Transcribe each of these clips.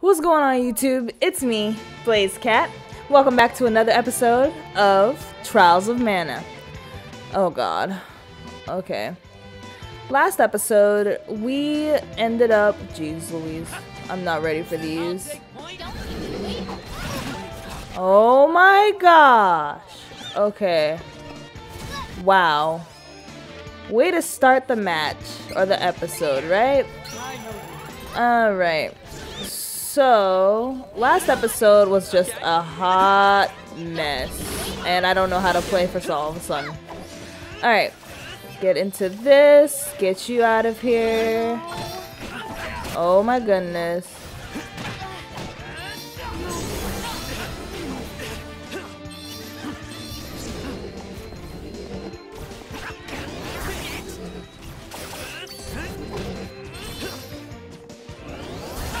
What's going on YouTube? It's me, Blaze Cat. Welcome back to another episode of Trials of Mana. Oh god. Okay. Last episode, we ended up... Jeez Louise. I'm not ready for these. Oh my gosh. Okay. Wow. Way to start the match, or the episode, right? Alright. So, last episode was just a hot mess. And I don't know how to play for all of a sudden. Alright. Get into this. Get you out of here. Oh my goodness.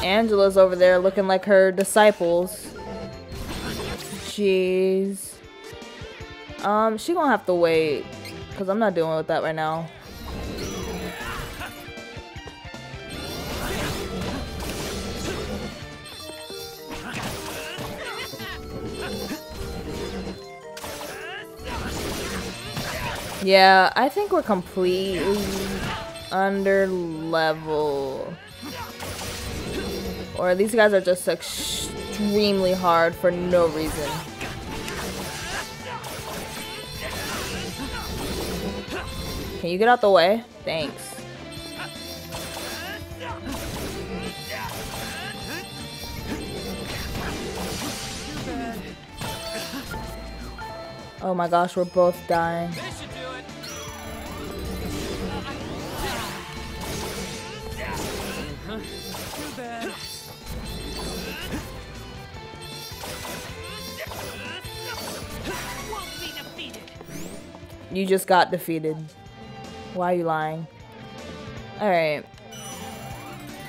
Angela's over there looking like her disciples. Jeez. Um, she gonna have to wait. Because I'm not dealing with that right now. Yeah, I think we're completely under level. Or these guys are just extremely hard for no reason. Can you get out the way? Thanks. Oh my gosh, we're both dying. You just got defeated. Why are you lying? Alright.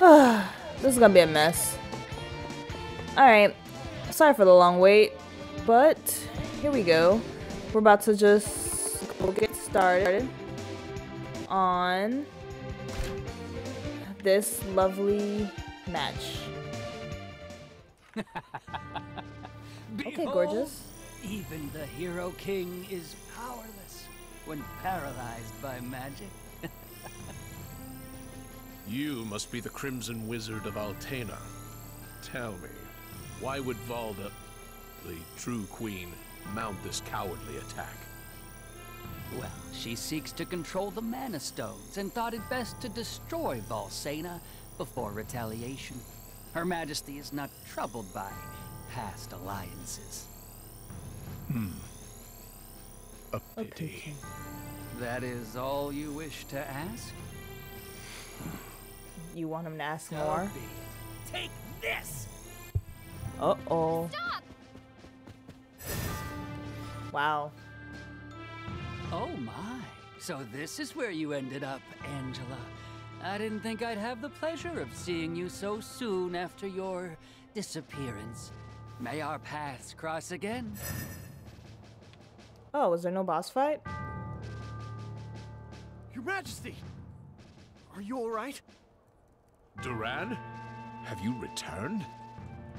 this is gonna be a mess. Alright. Sorry for the long wait. But, here we go. We're about to just get started on this lovely match. okay, gorgeous. Even the Hero King is when paralyzed by magic. you must be the Crimson Wizard of Altena. Tell me, why would Valda, the true queen, mount this cowardly attack? Well, she seeks to control the Mana Stones and thought it best to destroy Valsena before retaliation. Her Majesty is not troubled by past alliances. Hmm. A oh, pity. That is all you wish to ask? You want him to ask more? Take this! Uh-oh. Stop! Wow. Oh my. So this is where you ended up, Angela. I didn't think I'd have the pleasure of seeing you so soon after your disappearance. May our paths cross again. Oh, was there no boss fight? Your Majesty! Are you alright? Duran? Have you returned?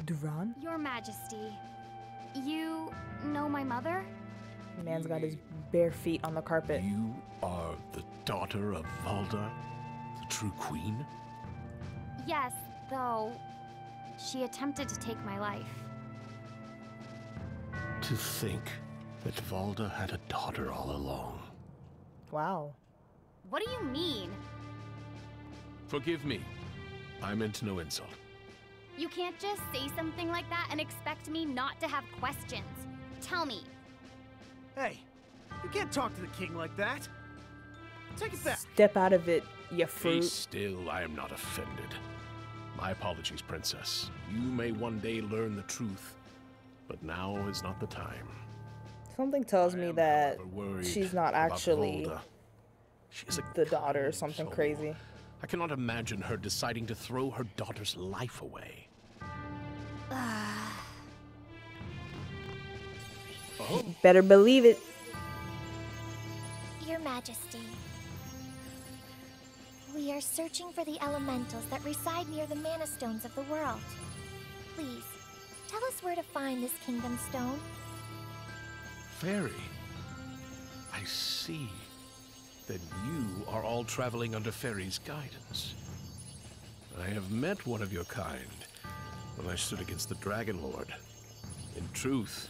Duran? Your Majesty, you know my mother? The man's got his bare feet on the carpet. You are the daughter of Valda, the true queen? Yes, though she attempted to take my life. To think that Valda had a daughter all along. Wow. What do you mean? Forgive me. I meant no insult. You can't just say something like that and expect me not to have questions. Tell me. Hey, you can't talk to the king like that. Take it back. Step out of it, you Be fruit. still, I am not offended. My apologies, Princess. You may one day learn the truth, but now is not the time. Something tells me that she's not actually Valda. She is a the daughter or something soul. crazy. I cannot imagine her deciding to throw her daughter's life away. Oh. Better believe it. Your Majesty, we are searching for the elementals that reside near the Mana Stones of the world. Please, tell us where to find this Kingdom Stone. Fairy. I see. Then you are all traveling under Fairy's guidance. I have met one of your kind when I stood against the Dragon Lord. In truth,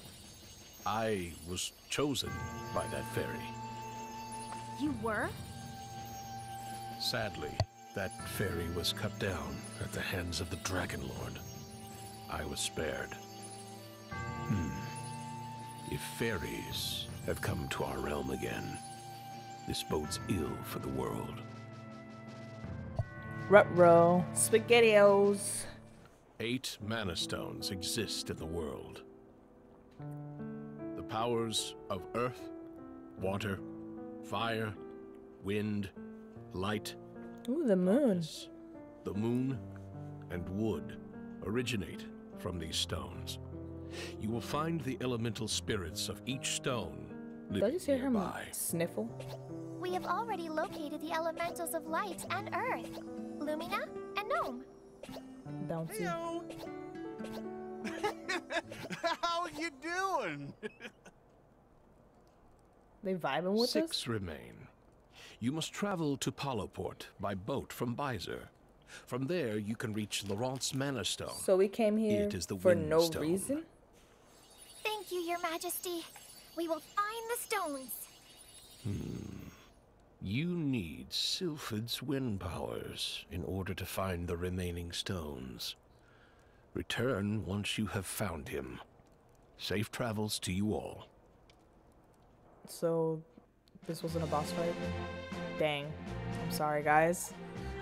I was chosen by that fairy. You were? Sadly, that fairy was cut down at the hands of the Dragon Lord. I was spared. Hmm. If fairies have come to our realm again, this bodes ill for the world. Rutro. Spaghettios. Eight Mana Stones exist in the world. The powers of earth, water, fire, wind, light, Ooh, the moon. the moon, and wood originate from these stones. You will find the elemental spirits of each stone Did I living just hear him sniffle? We have already located the elementals of light and earth Lumina and Gnome. Bouncy. How you doing? They vibing with Six us? remain. You must travel to Paloport by boat from Byzel. From there, you can reach Laurent's Mana Stone. So we came here It is the for no stone. reason? Thank you, Your Majesty. We will find the stones. Hmm. You need Sylphid's wind powers in order to find the remaining stones. Return once you have found him. Safe travels to you all. So this wasn't a boss fight? Dang. I'm sorry, guys.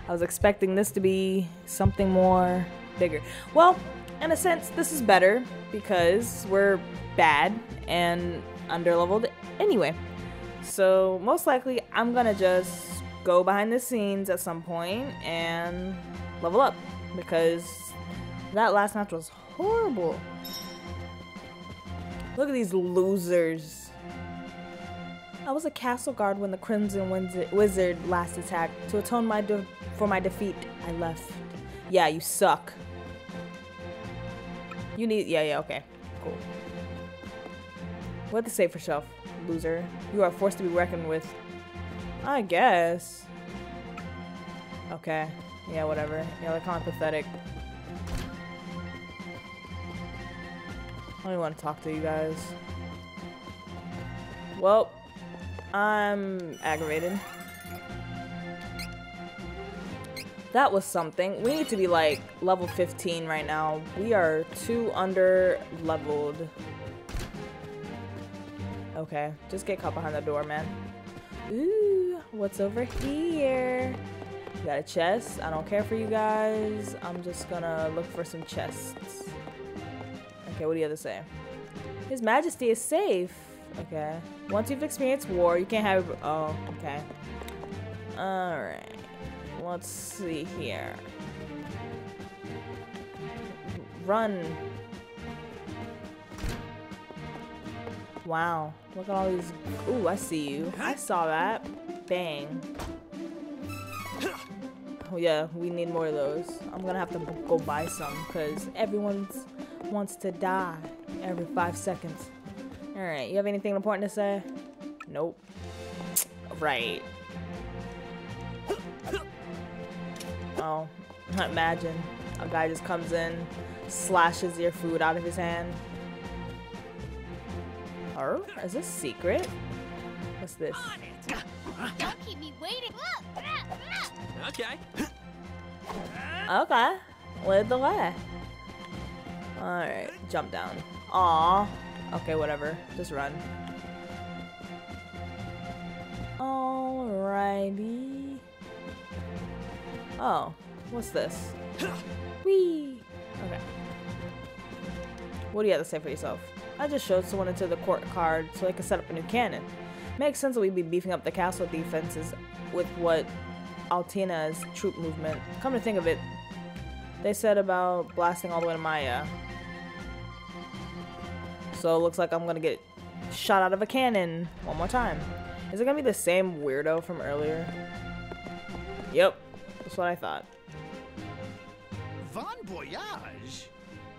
I was expecting this to be something more bigger. Well, in a sense, this is better because we're bad and underleveled anyway. So most likely, I'm gonna just go behind the scenes at some point and level up because that last match was horrible. Look at these losers. I was a castle guard when the Crimson Wizard last attacked. To atone my for my defeat, I left. Yeah, you suck. You need. Yeah, yeah, okay. Cool. What to say for shelf, loser? You are forced to be reckoned with. I guess. Okay. Yeah, whatever. Yeah, they're kind of pathetic. I don't even want to talk to you guys. Well, I'm aggravated. That was something. We need to be like level 15 right now. We are too under leveled. Okay, just get caught behind the door, man. Ooh, what's over here? You got a chest. I don't care for you guys. I'm just gonna look for some chests. Okay, what do you have to say? His Majesty is safe. Okay. Once you've experienced war, you can't have. Oh, okay. Alright. Let's see here. Run. Wow. Look at all these. Ooh, I see you. I saw that. Bang. Oh, yeah, we need more of those. I'm gonna have to go buy some because everyone wants to die every five seconds. Alright, you have anything important to say? Nope. Right. Oh, imagine a guy just comes in, slashes your food out of his hand. Or is this secret? What's this? Don't keep me waiting. Okay. Okay, lead the way. Alright, jump down. Aw. Okay, whatever. Just run. Alrighty. Oh, what's this? Whee! Okay. What do you have to say for yourself? I just showed someone into the court card so they can set up a new cannon. Makes sense that we'd be beefing up the castle defenses with what Altena's troop movement. Come to think of it, they said about blasting all the way to Maia. So it looks like I'm gonna get shot out of a cannon one more time. Is it gonna be the same weirdo from earlier? Yep, that's what I thought. Bon Voyage?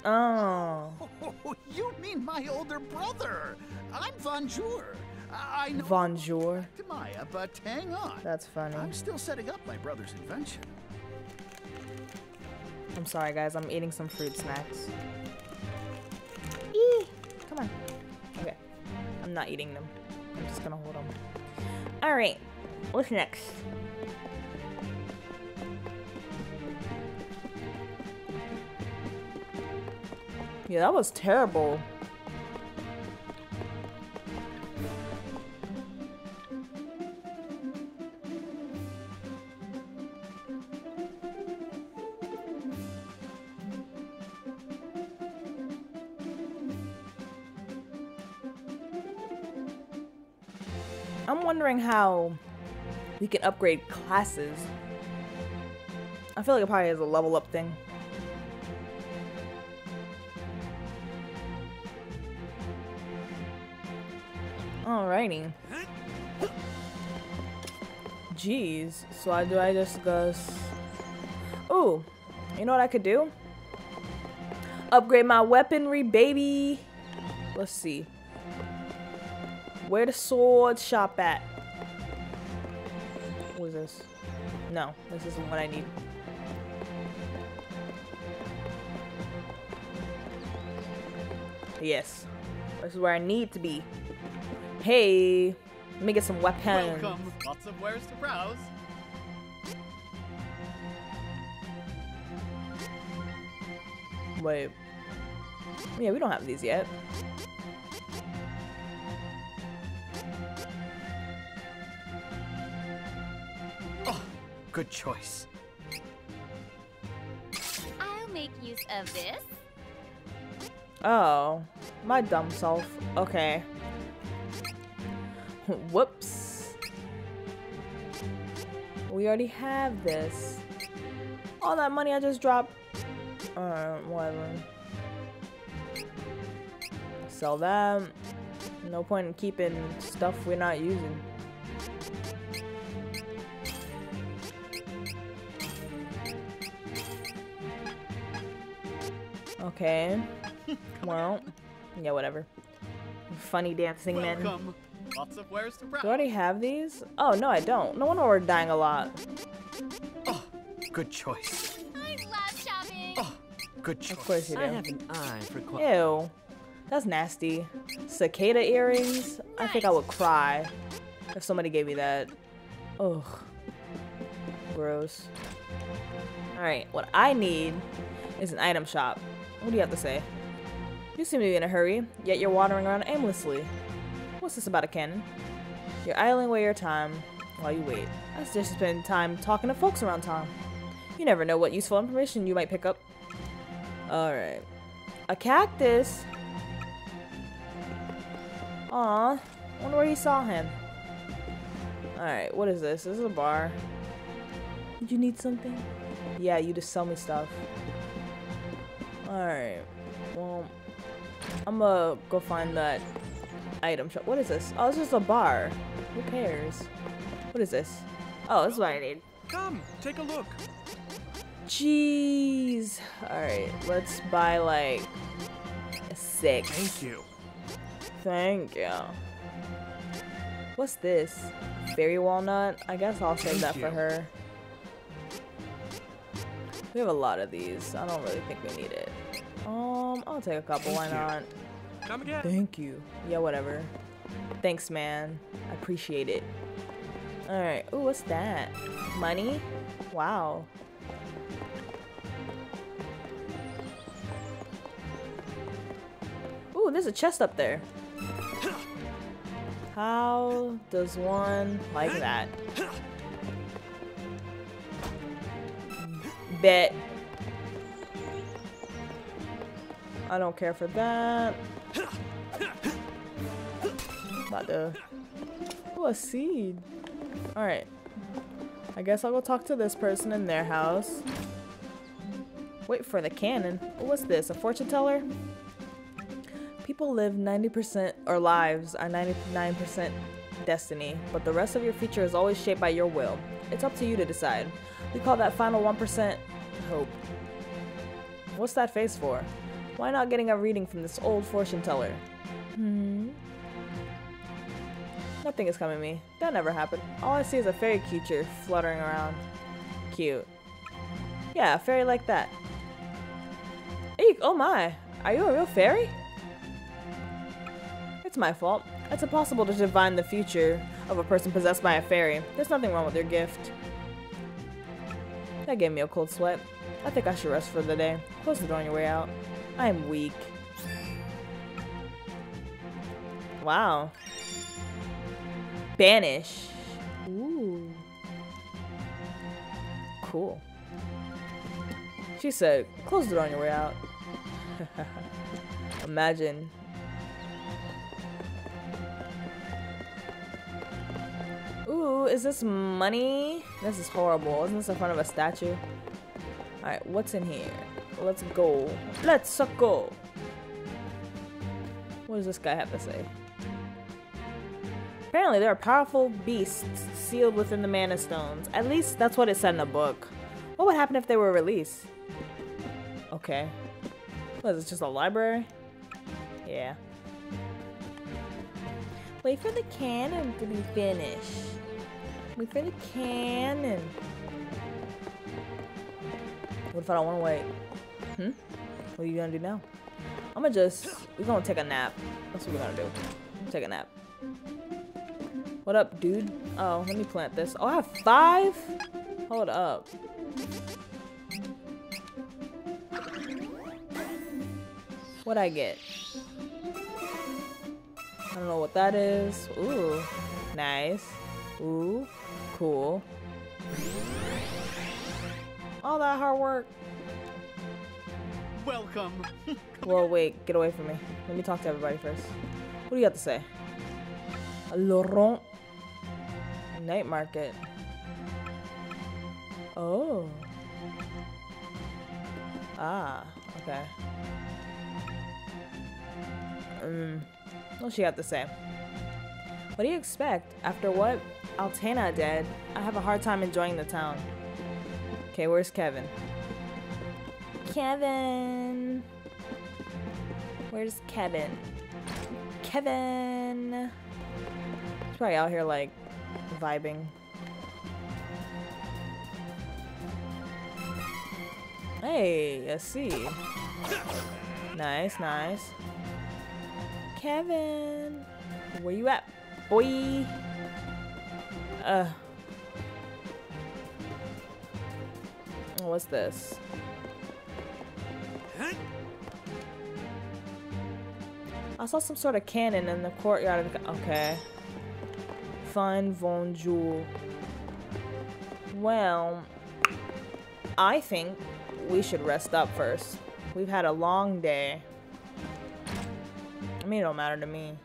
Oh. Oh, you mean my older brother? I'm Von Jur. I I know Bonjour. to Maia, but hang on. That's funny. I'm still setting up my brother's invention. I'm sorry, guys. I'm eating some fruit snacks. Eee! Come on. Okay. I'm not eating them. I'm just gonna hold them. Alright. What's next? Yeah, that was terrible. I'm wondering how we can upgrade classes. I feel like it probably has a level up thing. Alrighty. Jeez. So I do I just go? Ooh, you know what I could do? Upgrade my weaponry, baby. Let's see. Where the sword shop at? What is this? No, this isn't what I need. Yes. This is where I need to be. Hey, let me get some weapons. Welcome. Lots of wares to browse. Wait. Yeah, we don't have these yet. Oh, good choice. I'll make use of this. Oh, my dumb self. Okay. Whoops. We already have this. All that money I just dropped. Uh, whatever. Sell that. No point in keeping stuff we're not using. Okay. Well, yeah, whatever. Funny dancing men. Welcome. Lots of wares to browse. Do I already have these? Oh, no, I don't. No wonder we're dying a lot. Oh, good choice. I love shopping. Oh, good choice. Of course you do. I have an eye for quality. Ew. That's nasty. Cicada earrings? I think I would cry if somebody gave me that. Ugh. Gross. Alright, what I need is an item shop. What do you have to say? You seem to be in a hurry, yet you're wandering around aimlessly. What's this about a cannon? You're idling away your time while you wait. I suggest you spend time talking to folks around town. You never know what useful information you might pick up. Alright. A cactus? Aw, wonder where he saw him. Alright, what is this? This is a bar. You need something? Yeah, you just sell me stuff. Alright, well, I'm gonna go find that item shop. What is this? Oh, it's just a bar. Who cares? What is this? Oh, this is what I need. Come, take a look. Jeez. Alright, let's buy like six. Thank you. Thank you. What's this? Fairy walnut? I guess I'll save Thank that for you. her. We have a lot of these. I don't really think we need it. Um, I'll take a couple. Why you. not? Come again. Thank you. Yeah, whatever. Thanks, man. I appreciate it. Alright. Ooh, what's that? Money? Wow. Ooh, there's a chest up there. How does one like that? Bet. I don't care for that. About to. Oh, a seed. Alright. I guess I'll go talk to this person in their house. Wait for the cannon. What's this? A fortune teller? People live 90% or lives are 99% destiny, but the rest of your future is always shaped by your will. It's up to you to decide. We call that final 1% hope. What's that face for? Why not getting a reading from this old fortune teller? Hmm. Nothing is coming me. That never happened. All I see is a fairy creature fluttering around. Cute. Yeah, a fairy like that. Eek, oh my. Are you a real fairy? It's my fault. It's impossible to divine the future of a person possessed by a fairy. There's nothing wrong with your gift. That gave me a cold sweat. I think I should rest for the day. Close the door on your way out. I am weak. Wow. Banish. Ooh. Cool. She said, close door on your way out. Imagine. Ooh, is this money? This is horrible. Isn't this in front of a statue? Alright, what's in here? Let's go. Let's go. What does this guy have to say? Apparently, there are powerful beasts sealed within the Mana Stones. At least that's what it said in the book. What would happen if they were released? Okay. What is this, just a library? Yeah. Wait for the cannon to be finished. Wait for the cannon. What if I don't want to wait? Hmm? What are you gonna do now? I'm gonna just, we're gonna take a nap. That's what we're gonna do. Take a nap. What up, dude? Oh, let me plant this. Oh, I have five? Hold up. What I get? I don't know what that is. Ooh, nice. Ooh, cool. All that hard work. Welcome. Well, wait, get away from me. Let me talk to everybody first. What do you have to say? Laurent. Night market. Oh. Ah, okay. Um, what's she have to say? What do you expect? After what Altena did, I have a hard time enjoying the town. Okay, where's Kevin? Kevin! Where's Kevin? Kevin! He's probably out here, like, vibing. Hey, I see. Nice, nice. Kevin! Where you at, boy? Uh. What's this? I saw some sort of cannon in the courtyard of the... Okay. Fine, bonjour. Well, I think we should rest up first. We've had a long day. I mean, it don't matter to me.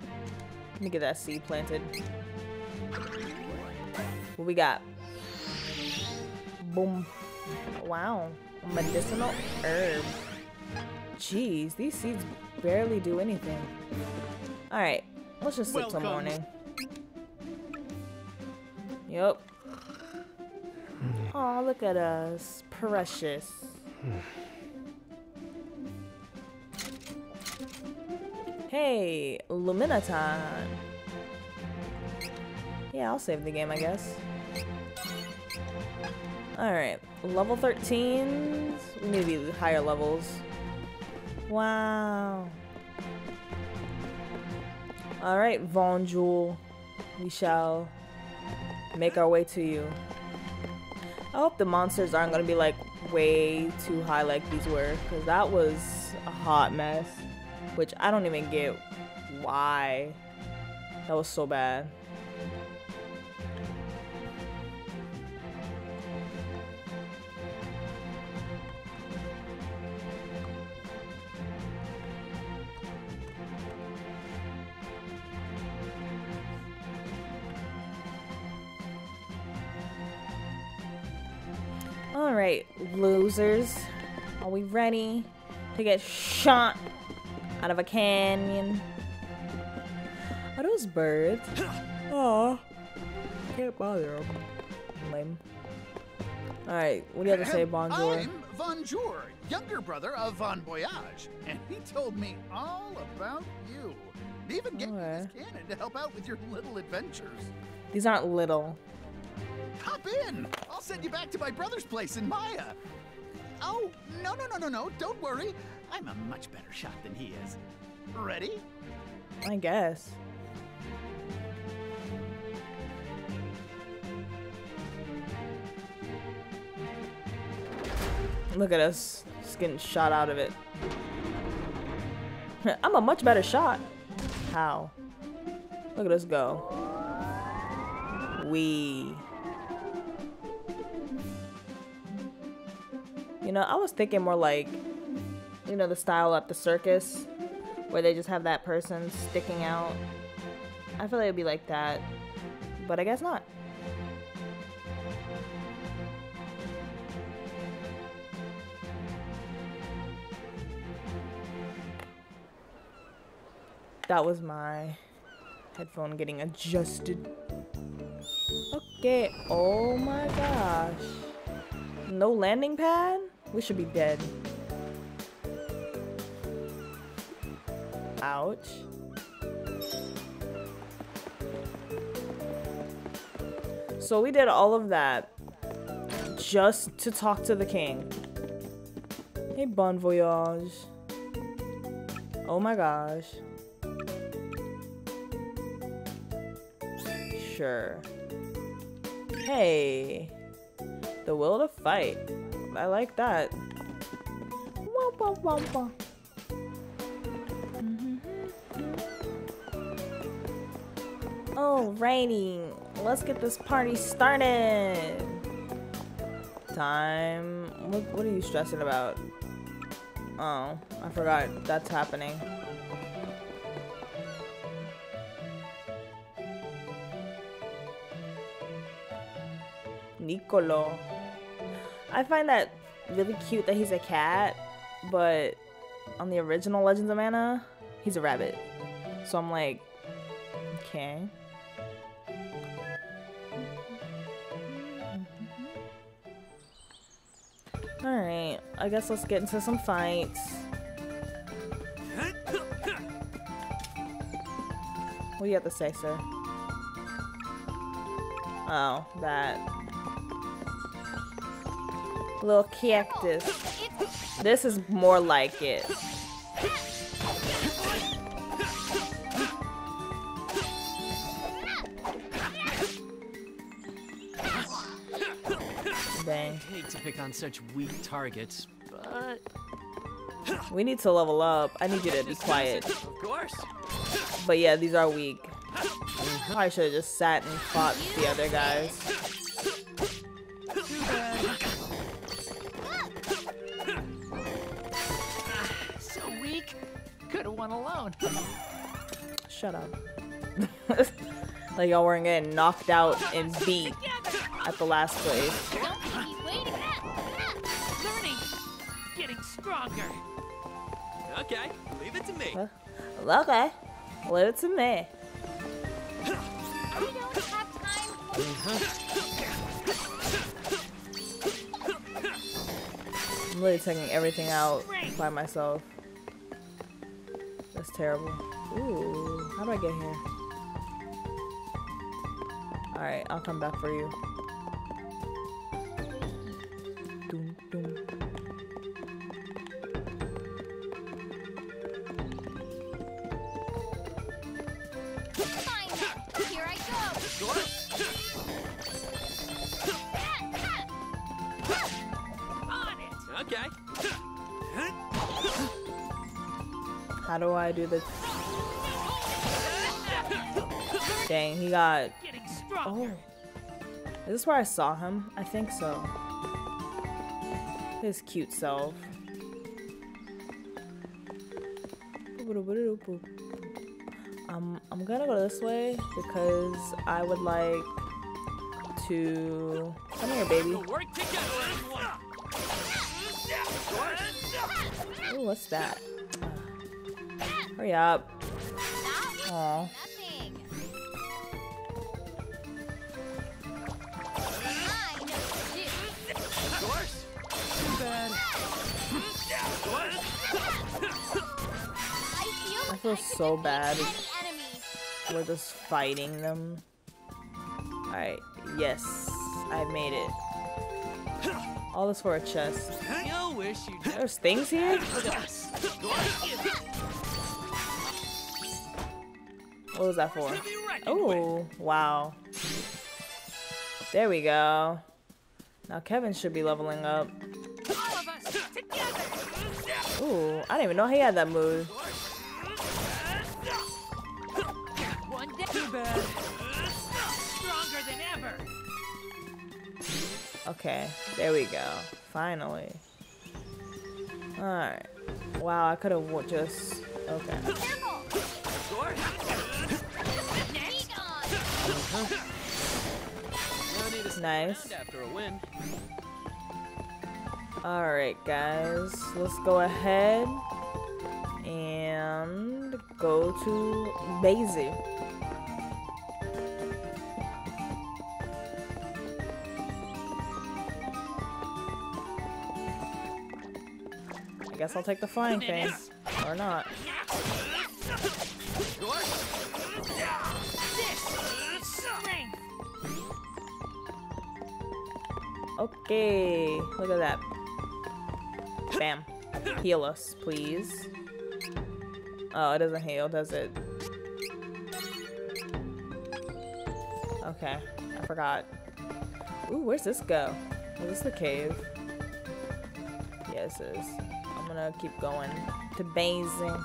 Let me get that seed planted. What we got? Boom. Wow. Medicinal herb. Jeez, these seeds barely do anything. Alright, let's just sleep till morning. Yup. Oh, look at us. Precious. Hey, Lumina time. Yeah, I'll save the game, I guess. Alright, level 13. We need to be higher levels. Wow. Alright, Von Jewel. We shall make our way to you. I hope the monsters aren't gonna be like way too high like these were, because that was a hot mess. Which I don't even get why. That was so bad. Losers. Are we ready to get shot out of a canyon? Are those birds? Aw. Can't bother them. Lame. Alright, what do you have to say, Bonjour? I'm Bonjour, younger brother of Bon Voyage, and he told me all about you. He even gave me this cannon to help out with your little adventures. These aren't little. Hop in! I'll send you back to my brother's place in Maia. Oh, no, no, no, no, no, don't worry. I'm a much better shot than he is. Ready? I guess. Look at us, just getting shot out of it. I'm a much better shot. How? Look at us go. We. Know, I was thinking more like, you know, the style at the circus, where they just have that person sticking out. I feel like it'd be like that, but I guess not. That was my headphone getting adjusted. Okay, oh my gosh. No landing pad? We should be dead. Ouch. So we did all of that just to talk to the king. Hey, bon voyage. Oh my gosh. Sure. Hey. The will to fight. I like that. Wah. Mm-hmm. Alrighty, let's get this party started. Time. What, what are you stressing about? Oh, I forgot that's happening. Niccolo. I find that really cute that he's a cat, but on the original Legends of Mana, he's a rabbit. So I'm like, okay. Mm-hmm. Alright, I guess let's get into some fights. What do you have to say, sir? Oh, that. Little cactus. This is more like it. Dang. hate to pick on such weak targets, but We need to level up. I need you to be quiet. of course. But yeah, these are weak. I should have just sat and fought the other guys. Shut up. like y'all weren't getting knocked out and beat at the last place. Don't make me wait again. Learning, getting stronger. Okay, leave it to me. Okay. Leave it to me. We don't have time. I'm literally taking everything out by myself. That's terrible. Ooh, how do I get here? Alright, I'll come back for you. Dun, dun. Fine. then. Here I go. On it. Okay. How do I do this? Dang, he got. Getting stronger. Oh. Is this where I saw him? I think so. His cute self. Um, I'm gonna go this way because I would like to. Come here, baby. Work together, everyone. Ooh, what's that? Hurry up. Aw. Feel so bad. We're just fighting them. Alright, yes. I made it. All this for a chest. Wish There's things here? Look at us. What was that for? To be reckoned with. Oh, wow. There we go. Now Kevin should be leveling up. All of us together. Ooh, I didn't even know he had that move. Okay, there we go. Finally. Alright. Wow, I could have just... Okay. Careful. Sure. Be gone. No need to stick Nice. around after a win. Alright, guys. Let's go ahead and go to Daisy. Guess I'll take the flying thing. Or not. Sure. This strength. Okay, look at that. Bam. Heal us, please. Oh, it doesn't heal, does it? Okay, I forgot. Ooh, where's this go? Is this the cave? Yes, it is. I'm gonna keep going to Basing.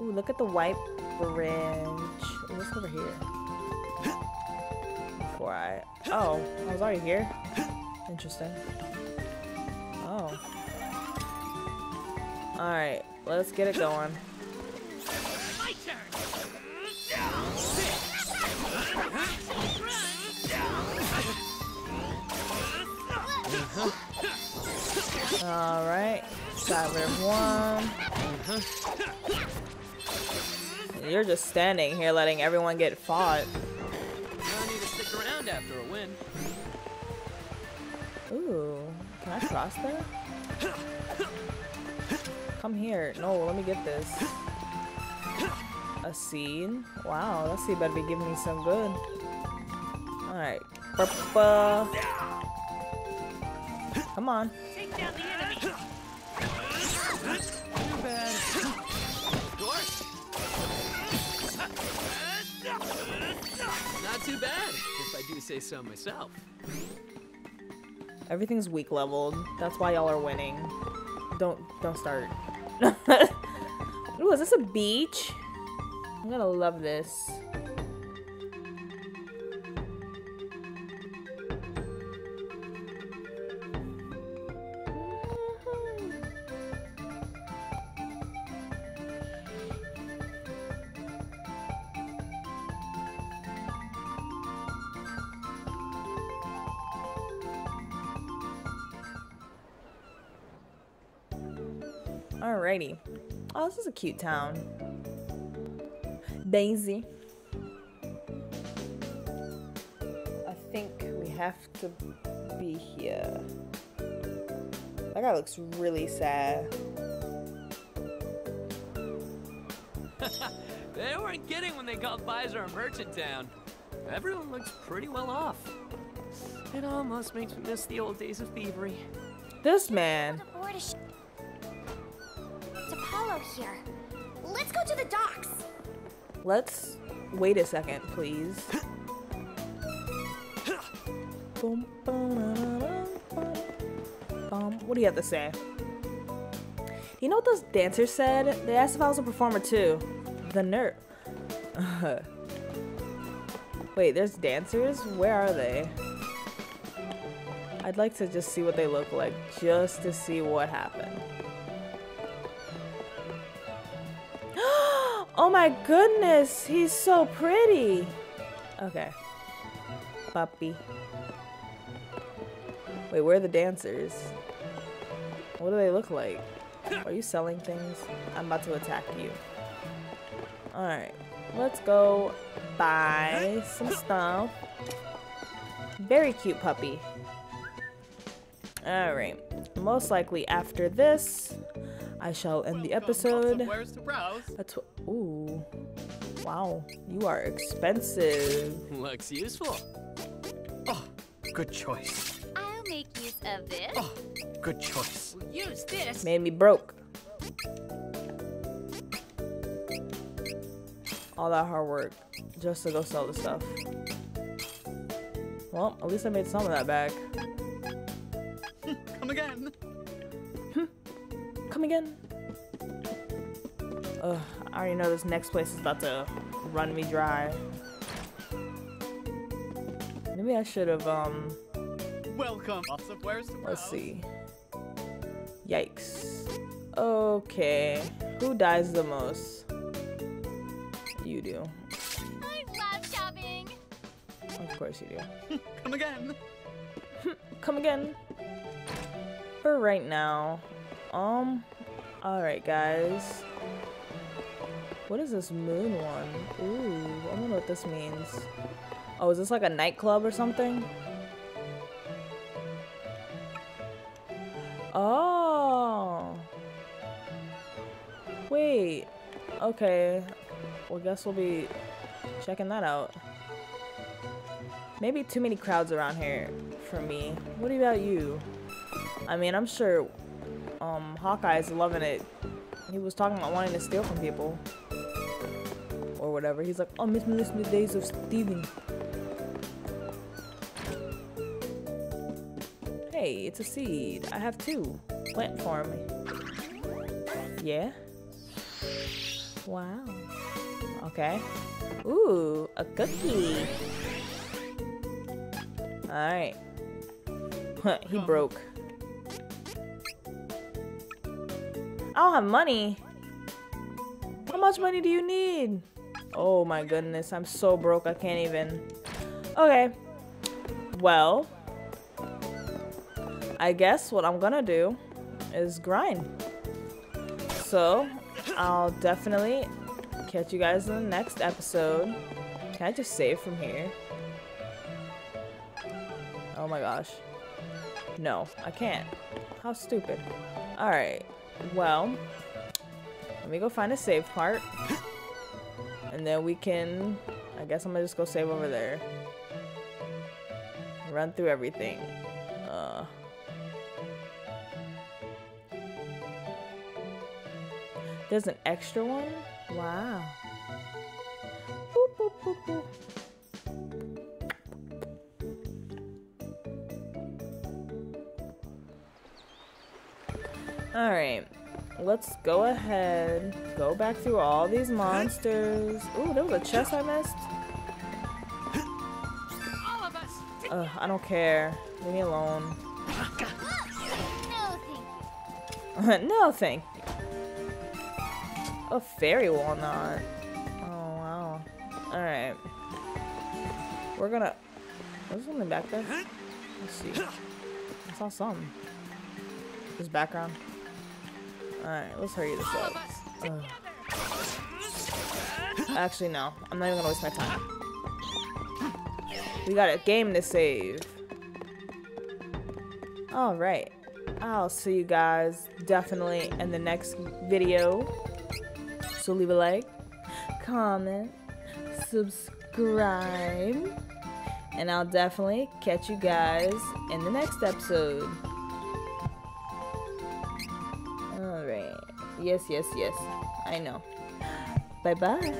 Ooh, look at the white bridge. Ooh, what's over here? Before I... Oh, oh I was already here? Interesting. Oh. Alright, let's get it going. Alright, got rid of one. Mm-hmm. You're just standing here letting everyone get fought. No need to stick around after a win. Ooh, can I cross there? Come here. No, let me get this. A seed? Wow, that seed better be giving me some good. Alright. Purple. Come on. Take down the enemy. Too bad. Not too bad, if I do say so myself. Everything's weak leveled. That's why y'all are winning. Don't don't start. Ooh, is this a beach? I'm gonna love this. A cute town. Daisy. I think we have to be here. That guy looks really sad. They weren't kidding when they called Visor a merchant town. Everyone looks pretty well off. It almost makes me miss the old days of thievery. This man. Here. Let's go to the docks. Let's wait a second, please. Ba-da-da-da. What do you have to say? You know what those dancers said? They asked if I was a performer too. The nerd. Wait, there's dancers? Where are they? I'd like to just see what they look like, just to see what happened. My goodness, he's so pretty. Okay. Puppy. Wait, where are the dancers? What do they look like? Are you selling things? I'm about to attack you. Alright, let's go buy some stuff. Very cute puppy. Alright, most likely after this, I shall end the episode. Where's to browse? That's what. ooh, wow, you are expensive. Looks useful. Oh, good choice. I'll make use of this. Oh, good choice. Use this. Made me broke. All that hard work just to go sell the stuff. Well, at least I made some of that back. Come again. Come again. Ugh, I already know this next place is about to run me dry. Maybe I should have, um, Welcome. Lots where's to let's see. Yikes. Okay. Who dies the most? You do. I love shopping. Of course you do. Come again. Come again. For right now. Um, alright guys. What is this moon one? Ooh, I don't know what this means. Oh, is this like a nightclub or something? Oh. Wait. Okay. Well, guess we'll be checking that out. Maybe too many crowds around here for me. What about you? I mean, I'm sure um, Hawkeye's loving it. He was talking about wanting to steal from people. Or whatever. He's like, oh, miss me listen to days of stealing. Hey, it's a seed. I have two. Plant for me. Yeah? Wow. Okay. Ooh, a cookie. Alright. he broke. I don't have money. How much money do you need? Oh my goodness, I'm so broke I can't even. Okay. Well, I guess what I'm gonna do is grind. So, I'll definitely catch you guys in the next episode. Can I just save from here? Oh my gosh. No, I can't. How stupid. Alright, well, let me go find a save part. And then we can, I guess I'm gonna just go save over there. Run through everything. Uh, there's an extra one? Wow. Boop, boop, boop. Alright, let's go ahead, go back through all these monsters. Ooh, there was a chest I missed. Ugh, I don't care. Leave me alone. No, thank you. A fairy walnut. Oh, wow. Alright. We're gonna... There's something back there. Let's see. I saw something. This background. Alright, let's hurry this up. Actually, no. I'm not even gonna waste my time. We got a game to save. Alright. I'll see you guys definitely in the next video. So leave a like, comment, subscribe, and I'll definitely catch you guys in the next episode. Yes, yes, yes. I know. Bye bye.